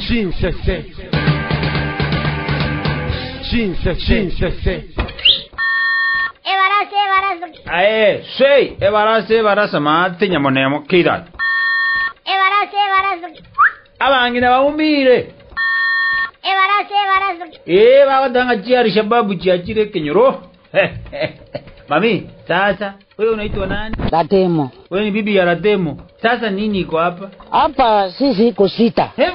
Chinsese. Chinsese. Chinsese. Ebarase, ebarase, aye sei ebarasa ebarasa matinya monemo kirat ebarase, ebarase, abangi nabawumire ebarase, ebarase. ee danga chiari shababu chiachire kinyoro. mami sasa wewe unaitwa nani Datemo. wewe ni bibi ya ratemo sasa nini iko hapa Hapa sisi iko sita. Eh,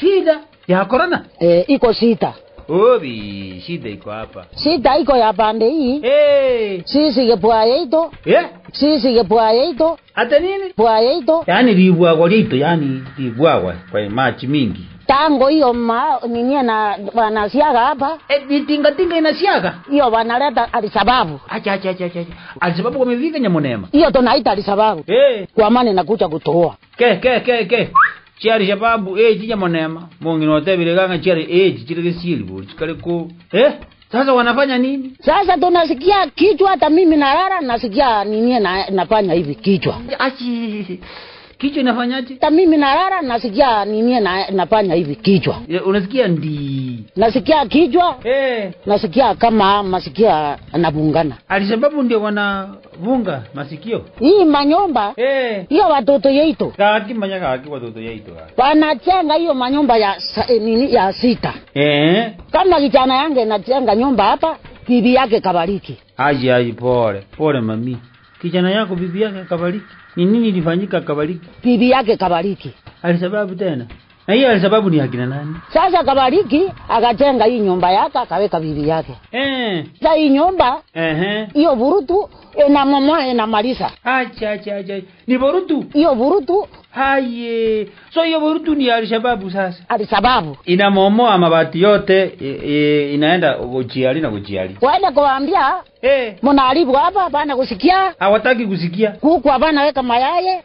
shida ya korona E, iko sita. obi shida iko hapa Sita iko ya pande hii. hey. Sisi ke pwaye ito. eh? Sisi ke pwaye ito. hata nini Pwaye ito. yaani libwagwa lito yaani libwagwa kwa machi mingi Tango hiyo ma nini na wanasiaga hapa. eh, ni tinga inasiaga Hiyo wanaleta alisababu. acha acha acha acha alisababu wamefika nyamonema Hiyo tunaita alisababu. eh. Kwa maana inakuja kutoa. ke ke ke ke chiari shababu eh chinya monema mungi notebile kanga chiari eh chichire kesili buli chikale ko eh sasa wanafanya nini Sasa tunasikia kichwa, hata mimi narara nasikia nini na, nafanya hivi kichwa. achi kichwa inafanyaje Hata mimi nalala nasikia nini na, nafanya hivi kichwa. Ya, unasikia ndi Nasikia kichwa, eh nasikia kama masikia anabungana. alisababu ndio wanavunga masikio Hii manyumba eh hiyo watoto yeito. kaki manya kaki watoto yeito. wanachenga hiyo manyumba ya sa, eh, nini ya sita. eh Kama kijana yange nachenga nyumba hapa, bibi yake kabariki. aji aji pole pole mami kijana yako bibi yake kabariki? Ni nini ilifanyika kabariki? Bibi yake kabariki. alisababu tena na hiyo alisababu ni akina nani Sasa kabariki akajenga hii nyumba yake akaweka bibi yake. eh Sasa hii nyumba ehe hiyo burutu ina mama ina malisa. acha acha acha ni burutu. Hiyo burutu. haye so hiyo burutu ni alishababu sasa alisababu inamomoa mabati yote e, e, inaenda kujiali na kujiali. waende kuambia eh mnaharibu hapa, hapana kusikia hawataki kusikia kuku, hapana weka mayaye.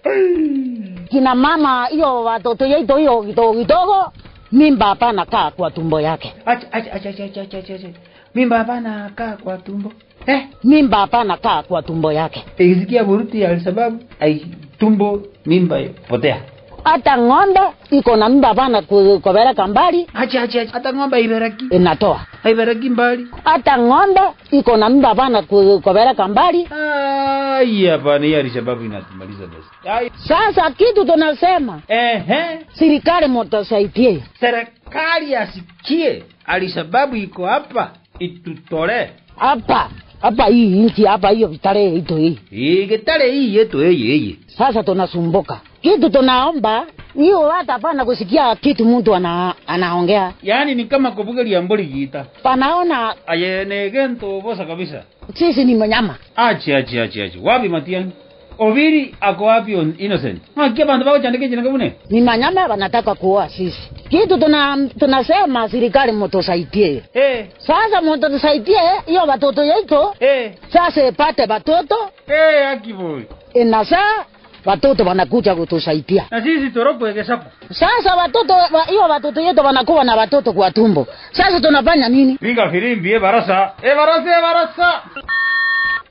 Kina mama hiyo watoto yetu hiyo kidogo kidogo, mimba hapana kaa kwa tumbo yake, acha acha acha acha acha acha mimba hapana kaa kwa tumbo. Eh? Mimba hapana kaa kwa tumbo yake. ikisikia buruti ya sababu ai tumbo mimba potea Hata ng'ombe iko na mimba hapana kubereka mbali, acha acha hata ng'ombe haibereki, inatoa. haibereki mbali. Hata ng'ombe iko na mimba hapana kubereka mbali. ai hapana hii alishababu inatumaliza basi. Sasa kitu tunasema ehe. serikali motosaidie. Serikali asikie alishababu iko hapa itutolee hapa hapa hii nchi hapa hiyo vitare ito hii. Hii vitare hii yetu hii sasa tunasumbuka. Kitu tunaomba hiyo hata pana kusikia kitu mtu ana, anaongea. Yaani ni kama kubugelia liamboli gita panaona ayenegento bosa kabisa. sisi ni mnyama. Achi achi achi achi. Wapi matiani oviri ako wapi on- innocent. Makia bantu bako chandike chinaka kabune ni manyama wanataka kuoa sisi. Kitu tuna, tunasema serikali motosaidie eh. Sasa motosaidie hiyo watoto yetu. Eh. Sasa ipate watoto. Eh akiboi inasaa watoto wanakuja kutusaidia. Na sisi toropweke sako sasa watoto wa- hiyo watoto yetu wanakuwa na watoto kwa tumbo. Sasa tunafanya nini? Piga filimbi e barasa. E barasa e barasa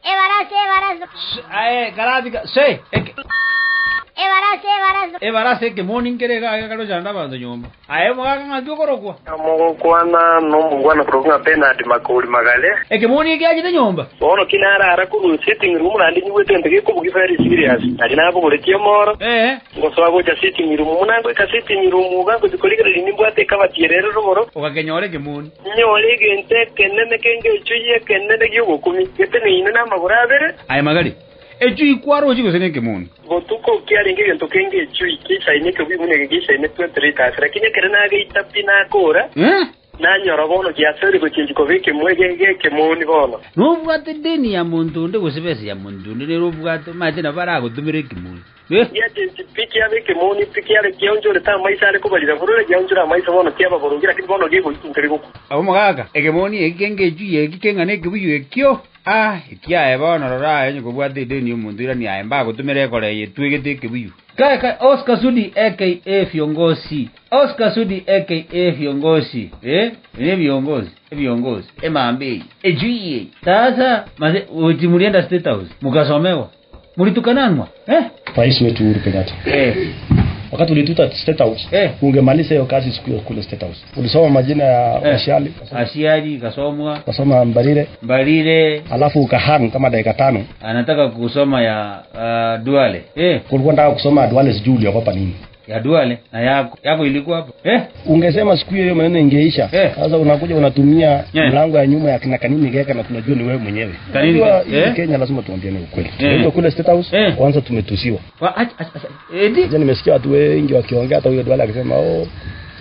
Ebarase, ebarase, ae karadika se eke ebarase, ebarase. e barasa eke morning kere ga ga chanda nyomba nyumba ae mwaga ngatu korokwa mugukwana nomungwana kurugunga benard makuri magale. Eke morning ke ajite nyumba bono kinarara kuru sitting room nandi nyiwete ndege kubugi very serious ari nabo buretie moro eh ngosoa gocha sitting room munango eka sitting room uga kuzikolika lini mbwate kabatierere rumoro ukakenyore ke nyore egente gente kenene kenge chuye kenene gyugukumi gete neine namaguru abere aye magari echu ikwaro chiko sene ke moni. Gotuko kiaringe gento kenge chui kisaine kebibune kisaine 20 liters lakini kere nageita pinakora eh? nanyora bono giaseri gochinjiko bikimwe gekemoni bono. Nobwate deni ya muntu nde gusibesi ya muntu nde nobwate mate na bara gutumire kimuni eh? Yachinji piki yabe kemoni piki yabe kionjore ta maisha ari kubalira burure kionjora maisha bono kiaba burungira kiti bono gigo ituntere guku. Abo magaka ekemoni ekikenge echu ekikeng'ana ekibuyu ekio ah ekiae bono rora enye kobwate deni omuntu ira niae mba gutumire ekore yetwegete ekibuyu kae kae Oscar Sudi aka viongozi Oscar Sudi aka viongozi eh? Ni viongozi viongozi emambei ejui sasa mase uti mulienda state house. Mukasomewa. Mulitukananwa eh? Rais wetu Uhuru Kenyatta. Eh wakati ulituta state house Eh. ungemaliza hiyo kazi siku hiyo kule state house. Ulisoma majina ya Eh. Ashali Ashiali, kasomwa kasoma Mbarire. Mbarire. Alafu ukahang kama dakika tano. Anataka kusoma ya uh, Duale. Eh, kulikuwa nataka kusoma Duale sijui uliogopa nini ya Duale na yako yako ilikuwa hapo eh, ungesema siku hiyo hiyo maneno ingeisha Eh. sasa unakuja unatumia yeah. mlango ya nyuma ya kina kanini geka na tunajua ni wewe mwenyewe Kanini Geka, eh. Kenya lazima tuambiane ukweli Eh. Ndio kule state house Eh. kwanza tumetusiwa kwa acha acha acha edi nimesikia watu wengi wakiongea hata huyo Duale akisema oh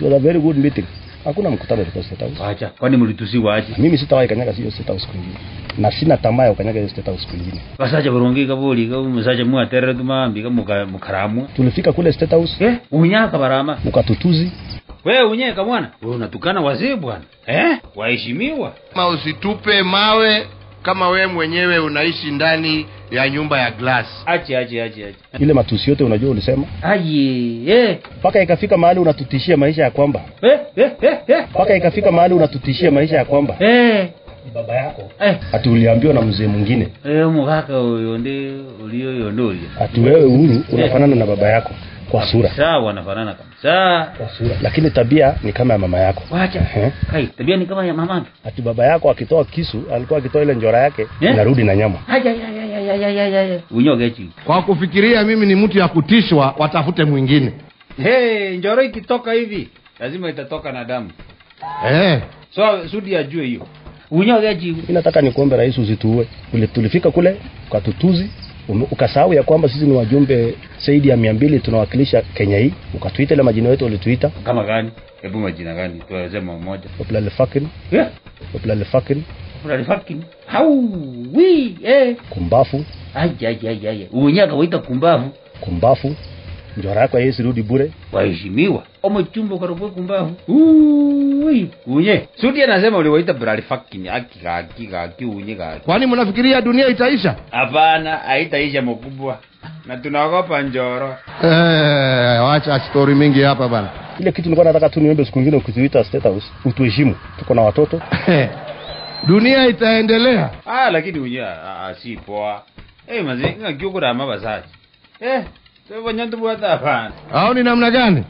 it was a very good meeting hakuna mkutano katika state house. Acha. Kwani mlitusiwa aje? Mimi sitawahi kanyaga hiyo state house kwingine. Na sina tamaa ya kukanyaga hiyo state house kwingine. Basaje burungi kabuli msaje mwa terre tumambi ka muka mukaramu. tulifika kule state house. Eh unyaka barama. Mukatutuzi. Wewe unyeka bwana wewe unatukana wazee bwana. Eh waheshimiwa. Ma usitupe mawe kama wewe mwenyewe unaishi ndani ya nyumba ya glass. Aje aje aje aje. ile matusi yote unajua ulisema? Aye. eh. Paka ikafika mahali unatutishia maisha ya kwamba. Eh eh eh eh. Paka ikafika mahali unatutishia maisha ya kwamba. Eh. Baba yako. Eh. Ati uliambiwa na mzee mwingine. Eh mwaka huyo ndi ulio yondo ulio ati wewe uhuru unafanana na baba yako kwa sura. sawa wanafanana kabisa. Kwa sura. Lakini tabia ni kama ya mama yako. Wacha. Kai tabia ni kama ya mama ati baba yako akitoa kisu alikuwa akitoa ile njora yake Eh? inarudi na nyama. Unyogechi ya ya ya ya ya ya ya unyoge chi Kwa kufikiria mimi ni mtu ya kutishwa, watafute mwingine. hey njora ikitoka hivi lazima itatoka na damu. Eh. so sudi ajue hiyo. Unyoge chi mi nataka nikuombe rais usituue tulifika kule kwa ume- ukasahau ya kwamba sisi ni wajumbe zaidi ya mia mbili tunawakilisha kenya hii. Ukatuita ile majina yetu ulituita. Kama gani? Hebu majina gani? Tuwasema mmoja. Fakin, yeah. Fakin, hau wi eh. Kumbafu. Aja aja aja aja unyaka waita kumbavu kumbafu njora yako haiwezi rudi bure. Waheshimiwa omochumba ukarogwe kumbahu. Uwi unye. Sudi anasema uliwaita brali fakini aki kaki kaki unye kaki Kwani mnafikiria dunia itaisha? hapana haitaisha mkubwa. Na tunaogopa njoro. Eh, wacha story mingi hapa bana. ile kitu nilikuwa nataka tu niombe siku nyingine ukituita state house utuheshimu. Tuko na watoto. Dunia itaendelea. ah lakini unye ah, si poa. Eh maze ngakiukurama basaji eh Au ni namna gani?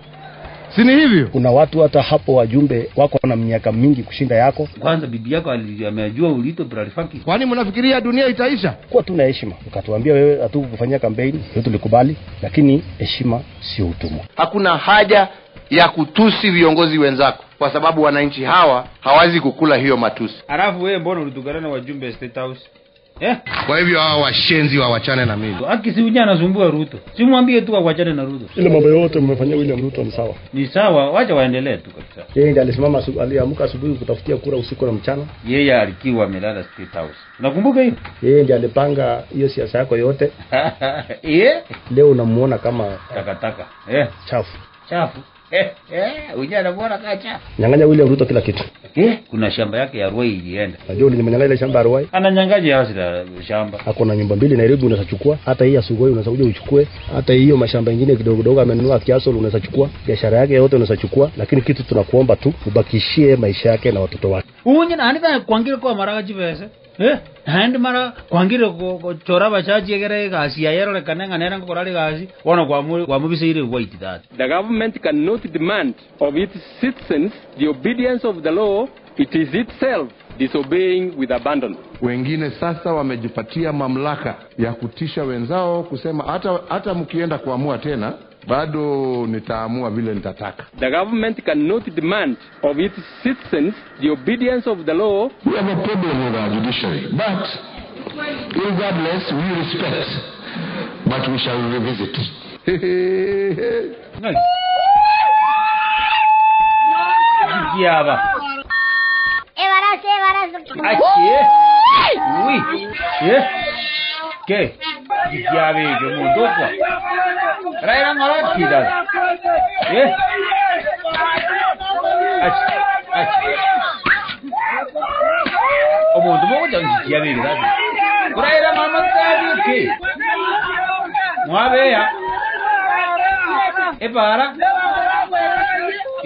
Si ni hivyo? kuna watu hata hapo wajumbe wako na miaka mingi kushinda yako kwanza bibi yako ameajua amejua ulito Brarifaki. Kwani mnafikiria dunia itaisha? kuwa tu na heshima ukatuambia wewe hatukufanyia kampeni hiyo tulikubali lakini heshima sio utumwa Hakuna haja ya kutusi viongozi wenzako kwa sababu wananchi hawa hawazi kukula hiyo matusi. alafu wewe mbona ulitukana na wajumbe state house eh? Kwa hivyo hao washenzi wawachane na mimi. aki si unya anasumbua ruto. Si mwambie tu awachane na ruto. Ile mambo yote mmefanyia william ruto ni sawa. Ni sawa. Wacha waendelee tu kabisa. Yeye ndiye alisimama aliamka asubuhi kutafutia kura usiku na mchana. Yeye alikiwa amelala state house. Unakumbuka hiyo? Yeye ndiye alipanga hiyo siasa yako yote. Eh? Leo unamuona kama takataka eh? Chafu. Chafu eh eh unya anamuona kaa chafu. Nyang'anya william ruto kila kitu. Eh kuna shamba yake ya Ruai ilienda. Najua ulinyang'anya ile shamba ya ruai. Ananyang'anya hasi la shamba? Ako na nyumba mbili nairobi unaweza chukua. Hata hii ya sugoi unaweza kuja uchukue. Hata hiyo mashamba ingine kidogo kidogo amenunua kiasol unaweza chukua. Biashara yake yote unaweza chukua. Lakini kitu tunakuomba tu ubakishie maisha yake na watoto wake. Unye anita ka kwangire kwa maraga chipese eh handi mara kwangire ko ko chora bachaji egere kasi ayero le kanenga nera ngorali kasi wana kwa mu kwa mubisire wait that The government cannot demand of its citizens the obedience of the law. It is itself disobeying with abandon. Wengine sasa wamejipatia mamlaka ya kutisha wenzao kusema hata hata mkienda kuamua tena bado nitaamua vile nitataka. The government cannot demand of its citizens the obedience of the law. We have a problem with our judiciary, but regardless, we respect, but we shall revisit. Achê! Ui! Achê! Que? Que diabo é que mudou, pô? Peraí, na moral, filha! Que? Achê! Achê! O mundo mudou, que diabo é que Por aí, na mamãe, sabe o quê? Não há veia! Ah. É para!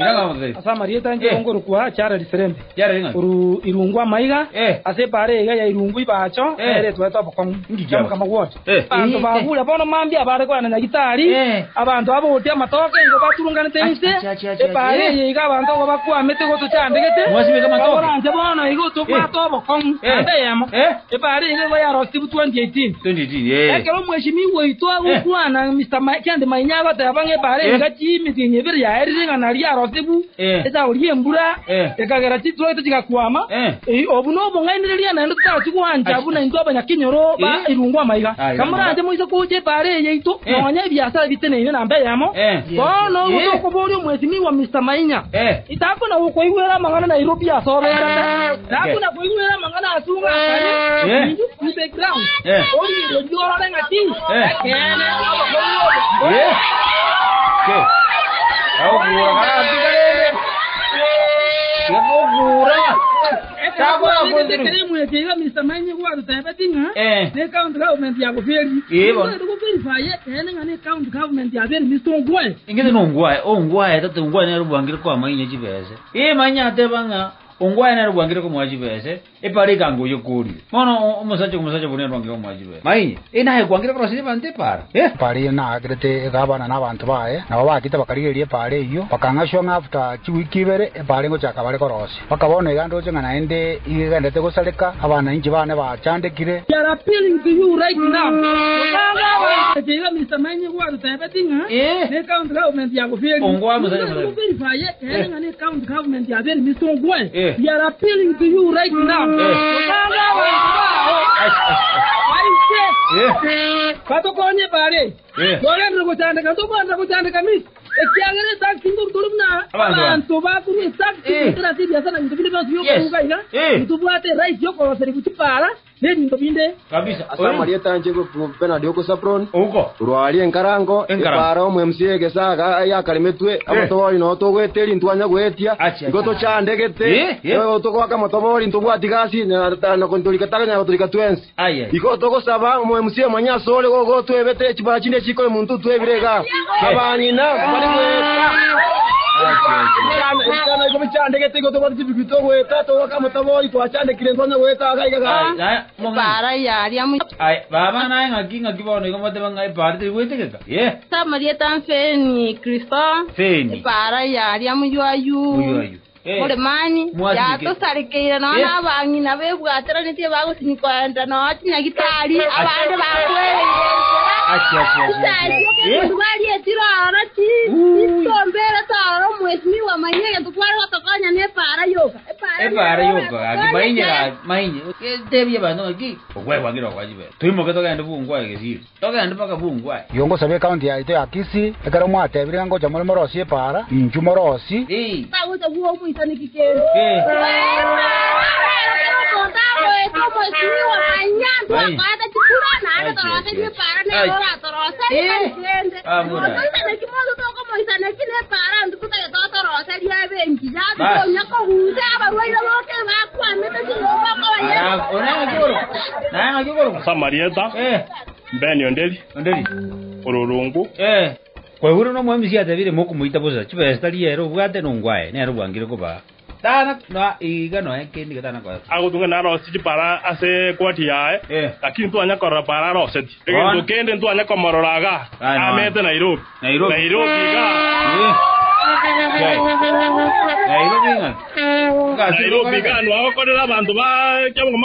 Muthe. asa marieta nje Eh. ongoro kwa chara diferente Yare nga. uru irungwa maiga Eh. ase pare iga ya irungu ibacho Eh. ere tweta bokong kwa kama kama wote Eh. abantu Eh. babula bono mambia bare kwa na gitari Eh. abantu abo abote matoke ngo baturunganite ise Acha, acha, acha, epare eh. iga abantu ngo bakwamete goto chandegete Mwasibeka amatoke? Baboranje bono igo to kwa to bokong Eh. ande yamo e pare iga ya rosti 2018 2018. Eh. ekero mweshimiwa oito agokwana mr Mike Ma- kende mainyago tebange bare Eh. iga bir ya yaerire na riarosibu Eh. echagoria embura Eh. ekagera chitoete chigakwama Eh. Eh, obu nobong'ainireria naende tutachigwanja Ai. buna intwe abanyakinyoro ba irungwa amaiga Ai, kamoranje moise kuche ebara eyeitu Eh. nonya ebiasara biteneine na mbe yamo. Bono Eh. gotokoboria omwesimiwa mr mainya itakuna gukwaigwera amang'ana nairobi asoberete takuna koigwera amang'ana asunga akari. Ni background. Orire ndiorore ng'ati. Ekene Eh. Ke. Au gura kana tikarere. Yakogura. Chako akondiri. mwetiga mr mainyi gwarutebeting'a Eh. ne county government yaguferi Eh, bono. gukurifaye ene ng'ane county government yaberi mr ongwae ingithe nongwae ongwae tate ongwae nerubwangire kwa mainya chibese ii ena atebanga ko kwa epare ikanguyo kurire mono omusacha kumusacha bune nerwangire kwa mai chibese he inahe kwangire korosire bante para eh? Pare na agrete gabana na bantu bae. Na baba bakite bakarigeria pare iyo. Bakang'ashwa ng'afuta chiwiki ibere epare ngochaka bare korosia bakabona iga ndoche ng'a naende igendete abana inji bane bachandekire. You are appealing to you right now. Mwetiga mr mainyi gwarutebeting'a Eh. ne county government yaguferi Ongwae musacha musacha. gukurifaye ene ne county government yaberi mr ongwae Eh. They are appealing to you right now. Eh katokonye pare Eh. togenda kuchandika tokwenda kuchandika misi ekiagere taxi ngorutolumna Abantu ba- abantu bakuru taxi Eh. kutira sibiasana bintu binde byose Yes. byokurungaiga Eh. nitubwate right yokoroseri kuchipara nebintu binde kabisa. Asa marieta nje benard okosapron uko rwari enkarango Enkarango. omwe msie gesaga yakarimetwe amatobori no togweteri ntwanya gwetia Achi, igo achi. tochandegete Eh, eh. ewe togwaka amatobori ntobwati gasi nakontorika taganya gotorika twensi. Aya iko saba omwe msie manya sole go go twebete chibara chinde chiko muntu twebirega abanyina bari gweta Ekana iko nabang'ina bebwatĩranĩtie bagũcinyikoenda no bakwereire achi achi achi achi tugariĩtirora ti itombere toro mwesimiwa mainyege tutwarĩrwo tokonya nĩ para yũka epara yoka mainye mainye. Ya kisi ekero mwatebire ngocha muri morosi. Epara inchu morosi Eh. Samarieta mbeni ondeli ondeli ororungu. Eh. kwaiguru no mwemisi atebire mukumuita busa chibese tari ero bwate nongwae nero bwangire kuba tana na iga no ekendi gatana kwa agotunga narosi para ase kwati yae Eh. lakini twanya korora para roseti Bona. egento kende twanya komororaga Ai, no. amete nairobi Nairobi. nairobi ga nairobi ng'a nairobi abantu ba kyabongo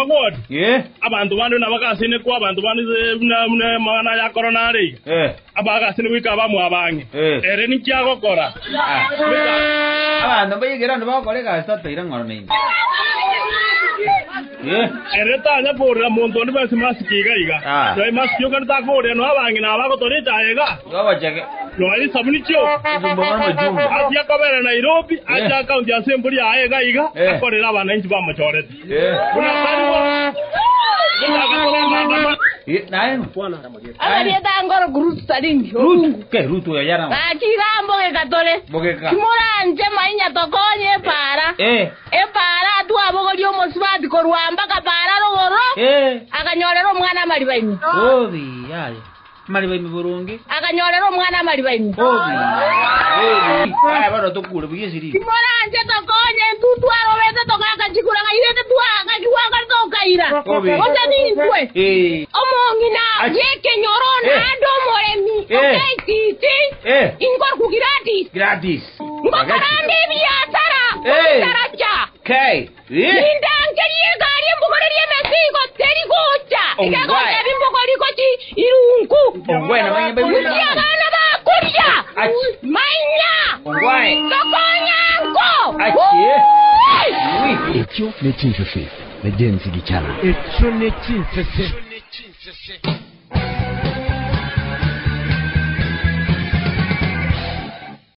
abantu bandi nabagasine kwa abantu bandi muna ya korona ari eh abagasine gwika bamwe abange ere nikyagokora abantu bayigera ndo bakore ga stata ngoro nei ere tanya kurira muntu ndi basi masiki iga iga masiki yoka ntakurira no abange na tayega babacheke no ari sabuni kyo Ujumbe wa majumbe. ati akobera nairobi aja akaunti ya semburi ya ega iga Eh. akorera abananchi bamachorete eh kuna kariwa ye agarieta ngoro kurutu taringi rutu ke rutu ya yana gakigambo gegatore bogeka kimuranje mainya tokonye para. Eh. Epara atwabogoria omosibati korwamba kapara rogoro. Eh. Akanyorera omwana amaribaini amalibaimi bulungi akanyolera omwana amalibaimi bana oh, tokule buyizirire kimoranje tokonye tutwalo bete tokakacikura ngayirete twakaciwakalita okayira otanikwe oh, eh. omongi nawe yekenyoro eh. nando omoremi eh. okaititi ingoruku gratis. Gratis. Ngokarande ebiasara obisaraca nindankeliyega terigucha ne igagocha ne abana bakurya manya Why? tokonyanko ekyo nekinfefe negenzi ekyo nekinsese